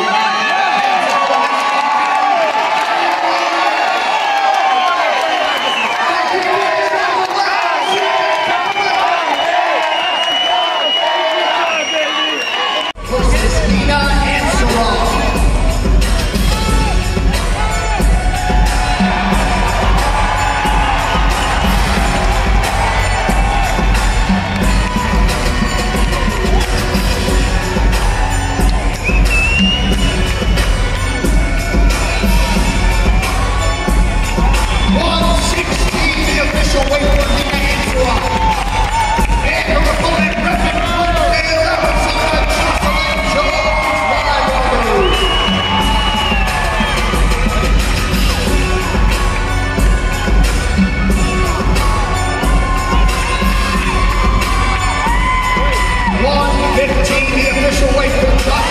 Yeah. away from God.